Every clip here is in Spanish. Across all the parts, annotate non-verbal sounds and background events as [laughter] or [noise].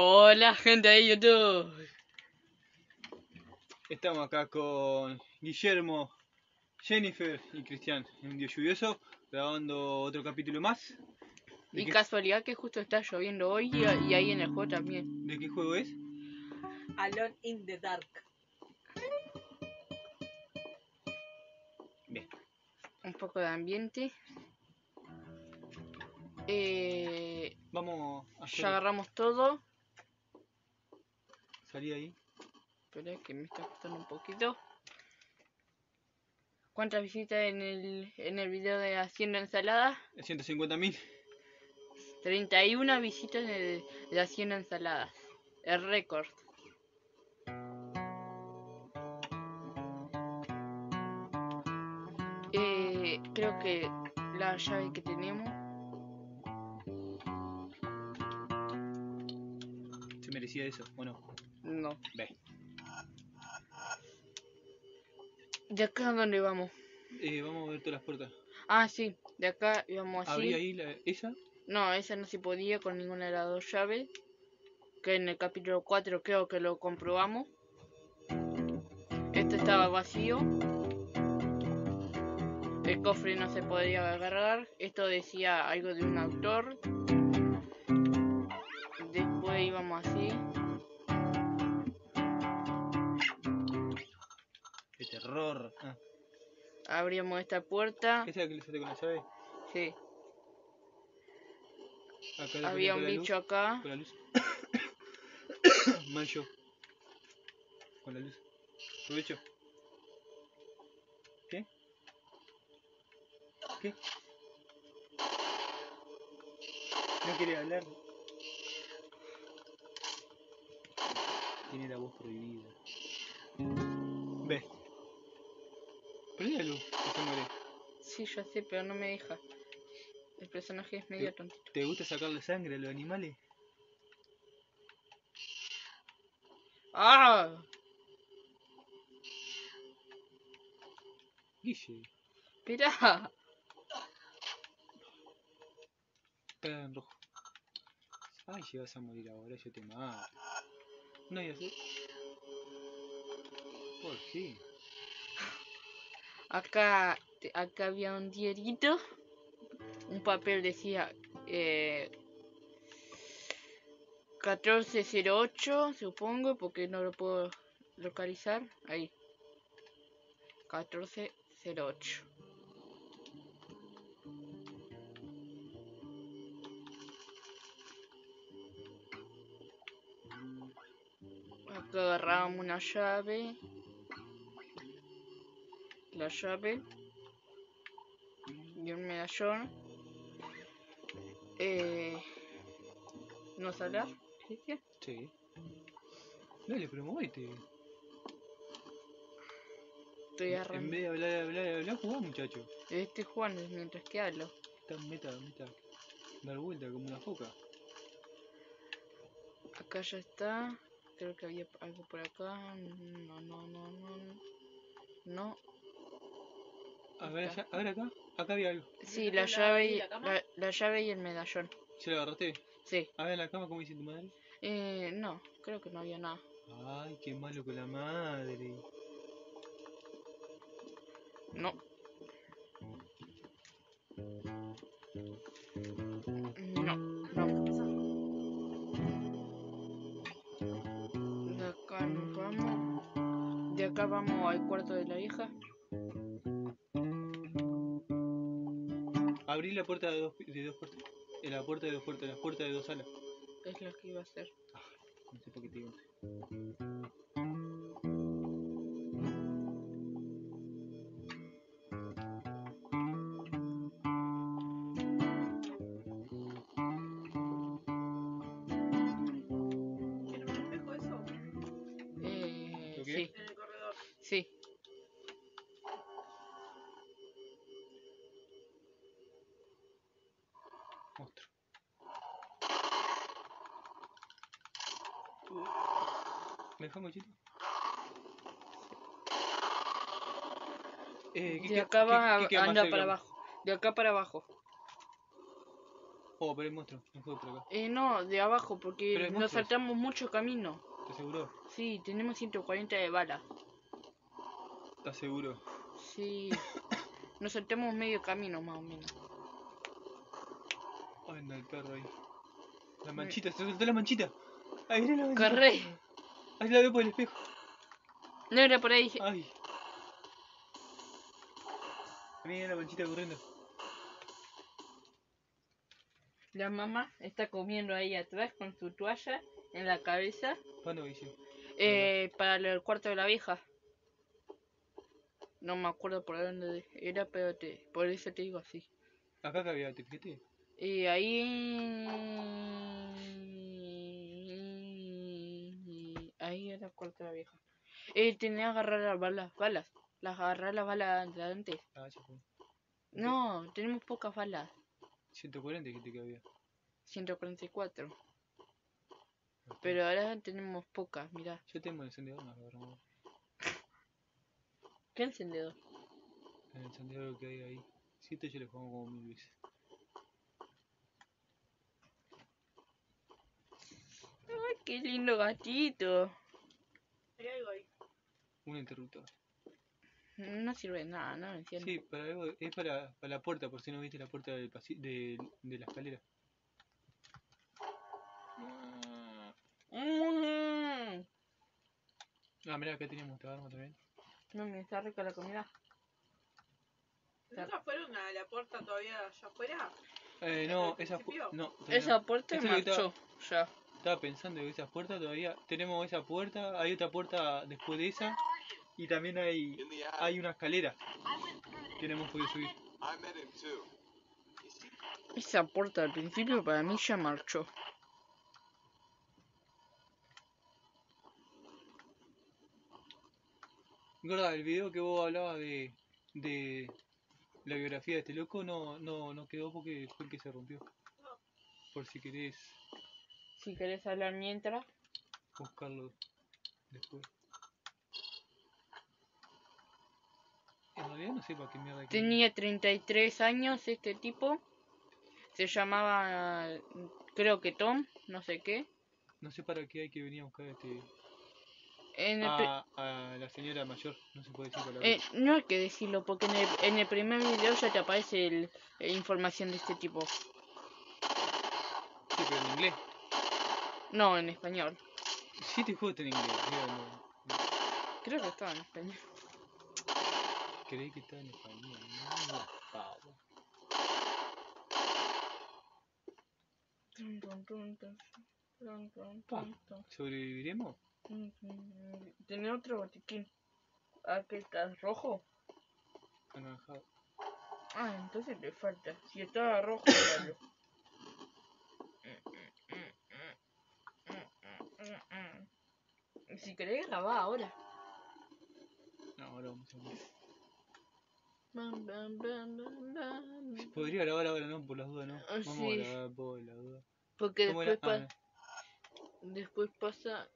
Hola gente de YouTube. Estamos acá con Guillermo, Jennifer y Cristian en un día lluvioso, grabando otro capítulo más. ¿De, Y qué, casualidad que justo está lloviendo hoy y, y ahí en el juego también. de qué juego es? Alone in the Dark. Bien. Un poco de ambiente. Eh, Vamos a hacer- ya agarramos todo. Salir ahí. Espera que me está costando un poquito. ¿Cuántas visitas en el, en el video de Haciendo Ensalada? 150.000. 31 visitas de, de Haciendo Ensaladas. El récord. Eh, creo que la llave que tenemos. ¿Se merecía eso o no? No. Ve. ¿De acá a dónde vamos? Eh, vamos a ver todas las puertas. Ah, sí. De acá íbamos así. Abrí ahí la, esa. No, esa no se podía con ninguna de las dos llaves. Que en el capítulo 4 creo que lo comprobamos. Este estaba vacío. El cofre no se podía agarrar. Esto decía algo de un autor. Íbamos así. ¡Qué terror! Ah, Abríamos esta puerta. ¿Esa es la que le saqué con la llave? Sí. Acá Había un bicho luz, acá. Con la luz. [coughs] Mal yo. Con la luz. Aprovecho. ¿Qué? ¿Qué? No quiere hablar. Tiene la voz prohibida. Ve. Prende la luz, que se muere. Sí, ya sé, pero no me deja. El personaje es medio tontito. ¿Te gusta sacarle sangre a los animales? ¡Ah! Guille. Espera. Está en rojo. Ay, si vas a morir ahora, yo te mato. No hay así. ¿Por qué? Acá, te- acá había un diarito. Un papel decía eh, 1408, supongo, porque no lo puedo localizar. Ahí. 1408. Acá agarrábamos una llave. La llave. Y un medallón. Eh, ¿No hablar, Cristian? Sí. Dale, pero movete. Estoy En arrancando. vez de hablar, hablar, hablar, jugá, muchacho. Estoy jugando mientras que hablo. Está meta, meta. Dar vuelta como una foca. Acá ya está. Creo que había algo por acá. No, no, no, no. no. No. A ver, allá, a ver acá. Acá había algo. Sí, ¿La la llave y la cama? la, la llave y el medallón. ¿Ya lo agarraste? Sí. A ver en la cama, como dice tu madre? Eh, no, creo que no había nada. Ay, qué malo con la madre. No. No, acá vamos al cuarto de la hija. Abrí la puerta de dos, de dos puertas. Eh, la puerta de dos puertas, la puerta de dos salas. Es lo que iba a hacer. No sé por qué te digo. Eh, ¿qué- De acá qué- va qué anda para abajo. De acá para abajo. Oh, pero hay monstruo. No juego por acá. Eh, no, de abajo, porque nos saltamos mucho camino. ¿Estás seguro? Sí, tenemos 140 de balas. ¿Estás seguro? Sí. [coughs] Nos saltamos medio camino más o menos. Ay, anda el perro ahí. La manchita, se soltó la manchita. Ahí viene la manchita. Corre. Ahí la veo por el espejo. No era por ahí. Ay. Viene la manchita corriendo. La mamá está comiendo ahí atrás con su toalla en la cabeza. ¿Cuándo hice? Eh, para el cuarto de la vieja. No me acuerdo por dónde era, pero te, por eso te digo así. Acá que había, ¿te fijaste? Y ahí. La vieja. Eh, tenía que agarrar las balas, balas. Las agarrar las balas de antes. Ah, ya fue. No, tenemos pocas balas. 140 dijiste que había. 144. Pero ahora tenemos pocas, mirá. Ya tenemos el encendedor, nos agarramos. ¿Qué encendedor? El encendedor que hay ahí. Si esto ya lo jugamos como mil veces. Ay, qué lindo gatito. Hay algo ahí. Un interruptor. No sirve de nada, no me enciende. Sí, para algo, es para, para la puerta, por si no viste la puerta del pasi de, de la escalera. Mm. Ah, mirá, acá teníamos esta arma también. No me está rica la comida. ¿Nunca fueron a la puerta todavía allá afuera? Eh, no, ¿Al esa pu- principio? no, todavía Esa puerta es que marchó ya. Estaba pensando que esas puertas todavía. Tenemos esa puerta, hay otra puerta después de esa. Y también hay, hay una escalera que no hemos podido subir. I met him too. You see, Esa puerta al principio para mí ya marchó. Gorda, el video que vos hablabas de, de la biografía de este loco no, no, no quedó porque fue el que se rompió. Por si querés Si querés hablar mientras. buscarlo después. En realidad no sé para qué mierda. que- Tenía 33 años este tipo. Se llamaba, creo que Tom, no sé qué. No sé para qué hay que venir a buscar este, En el pri- a, a la señora mayor. No se puede decir palabras. eh, no hay que decirlo porque en el, en el primer video ya te aparece el, eh, información de este tipo. Sí, pero en inglés. No, en español. Sí, te está en inglés. no. Creo que estaba en español. Creí que estaba en español. No. ¿Sobreviviremos? Mm, mm, Tiene otro botiquín. Ah, que está rojo. Anaranjado. Ah, entonces le falta. Si está rojo, [coughs] dalo. Si querés grabar ahora. No, ahora vamos a ver. Podría grabar ahora, no, por las dudas, no. Ah, Vamos sí. a grabar por las dudas. Porque ¿Cómo después? Ah, después pasa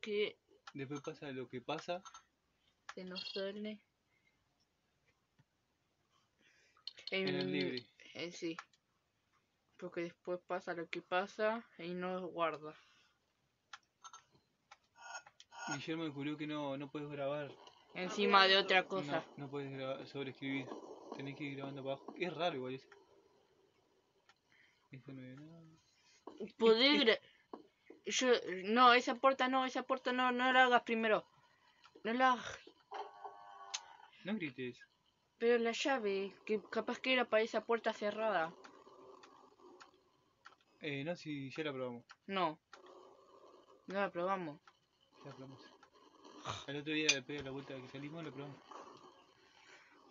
que. Después pasa lo que pasa. se nos sale. En el libre. eh, sí. Porque después pasa lo que pasa y no guarda. Guillermo descubrió que no, no puedes grabar. Encima de otra cosa. No, no puedes grabar, sobreescribir. Tenés que ir grabando para abajo. Es raro igual eso. Esto no es nada. Podés gra- Yo, no, esa puerta no, esa puerta no, no la hagas primero. No la hagas. No grites. Pero la llave, que capaz que era para esa puerta cerrada. Eh, no, si ya la probamos. No. No la probamos. Ya la probamos. El otro día, después de la vuelta que salimos, la probamos.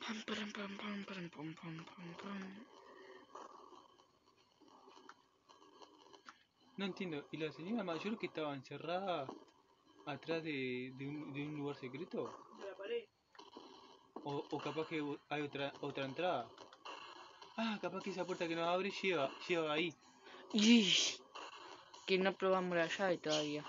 Pam, param, pam, pam, param, pam, pam, pam, pam. No entiendo. ¿Y la señora mayor que estaba encerrada atrás de, de, un, de un lugar secreto? De la pared. O, o capaz que hay otra otra entrada. Ah, capaz que esa puerta que nos abre lleva, lleva ahí. Y que no probamos la llave todavía.